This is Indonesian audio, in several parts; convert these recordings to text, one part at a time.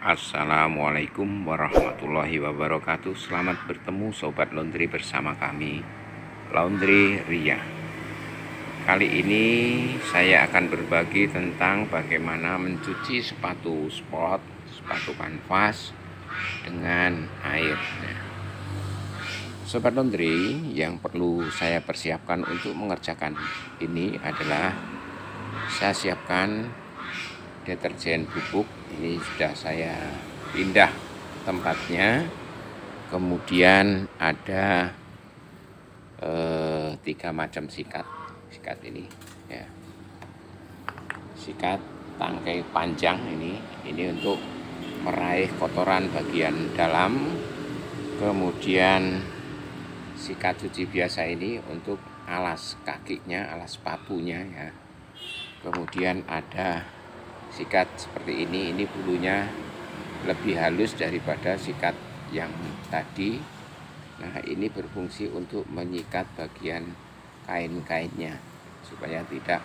Assalamualaikum warahmatullahi wabarakatuh. Selamat bertemu Sobat Laundry bersama kami Laundry Ria. Kali ini saya akan berbagi tentang bagaimana mencuci sepatu sport Sepatu kanvas dengan air Sobat Laundry yang perlu saya persiapkan untuk mengerjakan ini adalah Saya siapkan deterjen bubuk ini sudah saya pindah tempatnya. Kemudian ada eh, tiga macam sikat. Sikat ini ya. Sikat tangkai panjang ini. Ini untuk meraih kotoran bagian dalam. Kemudian sikat cuci biasa ini untuk alas kakinya alas sepatunya ya. Kemudian ada sikat seperti ini ini bulunya lebih halus daripada sikat yang tadi. Nah ini berfungsi untuk menyikat bagian kain-kainnya supaya tidak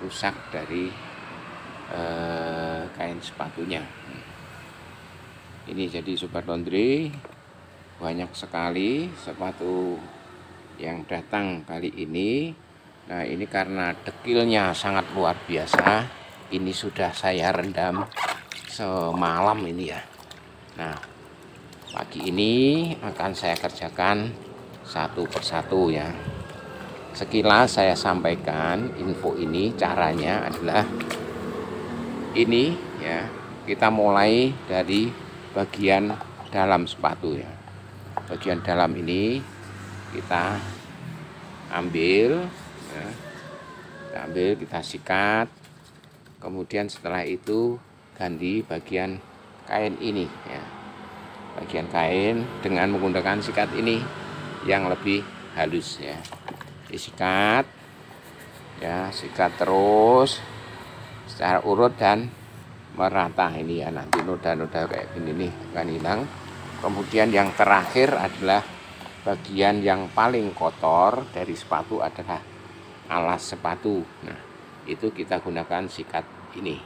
rusak dari eh, kain sepatunya. Ini jadi sobat laundry. Banyak sekali sepatu yang datang kali ini. Nah ini karena dekilnya sangat luar biasa ini sudah saya rendam semalam ini ya. Nah pagi ini akan saya kerjakan satu persatu ya. Sekilas saya sampaikan info ini caranya adalah ini ya. Kita mulai dari bagian dalam sepatu ya. Bagian dalam ini kita ambil ya, kita ambil kita sikat kemudian setelah itu ganti bagian kain ini ya. Bagian kain dengan menggunakan sikat ini yang lebih halus ya. Disikat ya sikat terus secara urut dan merata. Ini ya nanti noda-noda kayak gini nih akan hilang. Kemudian yang terakhir adalah bagian yang paling kotor dari sepatu adalah alas sepatu. Nah itu kita gunakan sikat ini.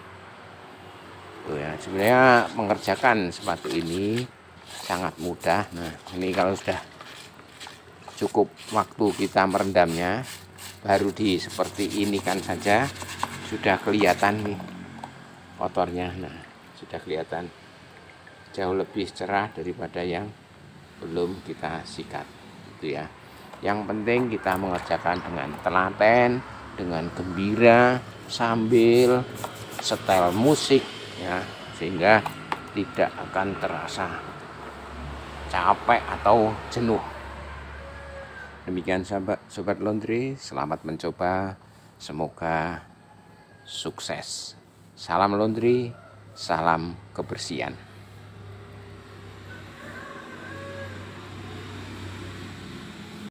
Tuh ya sebenarnya mengerjakan sepatu ini sangat mudah. Nah ini kalau sudah cukup waktu kita merendamnya baru di seperti ini kan saja sudah kelihatan nih kotornya. Nah sudah kelihatan jauh lebih cerah daripada yang belum kita sikat itu ya. Yang penting kita mengerjakan dengan telaten dengan gembira sambil setel musik ya sehingga tidak akan terasa capek atau jenuh. Demikian sahabat sobat laundry selamat mencoba. Semoga sukses. Salam laundry salam kebersihan